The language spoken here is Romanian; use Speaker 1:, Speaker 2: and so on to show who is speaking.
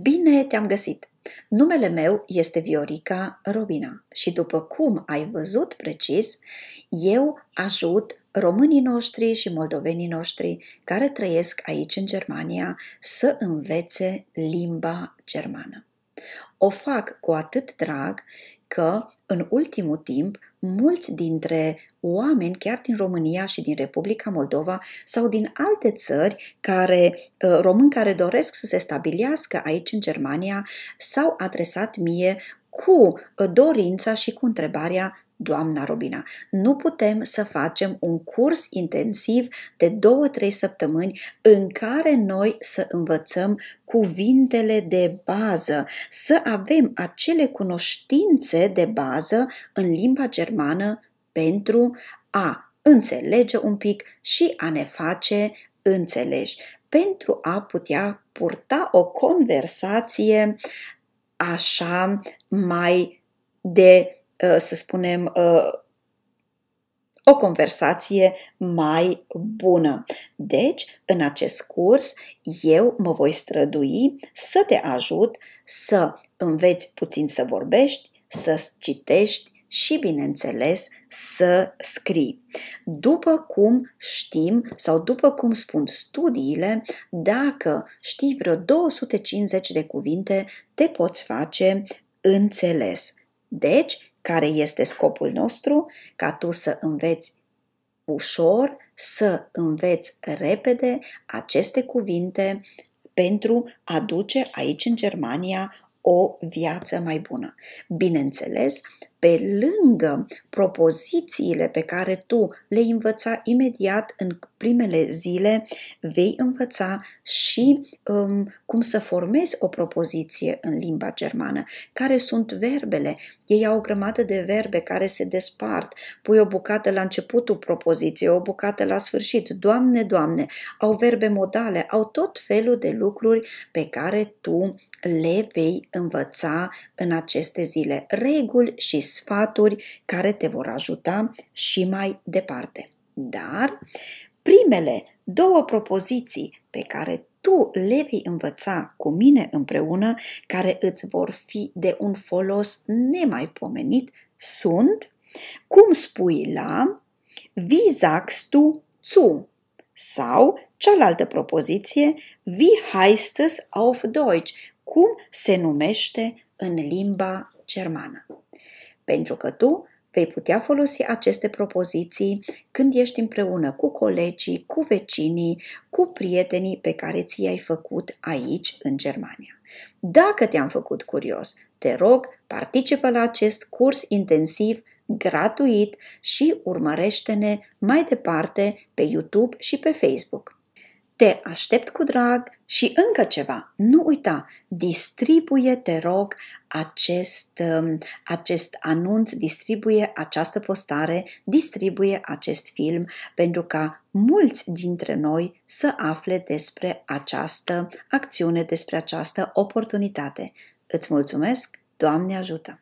Speaker 1: Bine te-am găsit! Numele meu este Viorica Robina și după cum ai văzut precis, eu ajut românii noștri și moldovenii noștri care trăiesc aici în Germania să învețe limba germană. O fac cu atât drag că în ultimul timp mulți dintre oameni, chiar din România și din Republica Moldova sau din alte țări, care, ă, români care doresc să se stabilească aici în Germania, s-au adresat mie cu dorința și cu întrebarea doamna Robina. Nu putem să facem un curs intensiv de două-trei săptămâni în care noi să învățăm cuvintele de bază, să avem acele cunoștințe de bază în limba germană pentru a înțelege un pic și a ne face înțeleși, pentru a putea purta o conversație așa mai de Uh, să spunem, uh, o conversație mai bună. Deci, în acest curs, eu mă voi strădui să te ajut să înveți puțin să vorbești, să citești și, bineînțeles, să scrii. După cum știm sau după cum spun studiile, dacă știi vreo 250 de cuvinte, te poți face înțeles. Deci, care este scopul nostru? Ca tu să înveți ușor, să înveți repede aceste cuvinte pentru a duce aici în Germania o viață mai bună. Bineînțeles, pe lângă propozițiile pe care tu le învăța imediat în primele zile, vei învăța și um, cum să formezi o propoziție în limba germană, care sunt verbele. Ei au o grămadă de verbe care se despart. Pui o bucată la începutul propoziției, o bucată la sfârșit. Doamne, Doamne, au verbe modale, au tot felul de lucruri pe care tu le vei învăța în aceste zile. Reguli și sfaturi care te vor ajuta și mai departe. Dar primele două propoziții pe care tu le vei învăța cu mine împreună, care îți vor fi de un folos nemaipomenit, sunt cum spui la Wie sagst du zu? Sau cealaltă propoziție, Wie heißt es auf Deutsch? Cum se numește în limba germană? Pentru că tu Vei putea folosi aceste propoziții când ești împreună cu colegii, cu vecinii, cu prietenii pe care ți-ai făcut aici în Germania. Dacă te-am făcut curios, te rog, participă la acest curs intensiv gratuit și urmărește-ne mai departe pe YouTube și pe Facebook. Te aștept cu drag și încă ceva. Nu uita, distribuie, te rog, acest, um, acest anunț, distribuie această postare, distribuie acest film pentru ca mulți dintre noi să afle despre această acțiune, despre această oportunitate. Îți mulțumesc, Doamne ajută!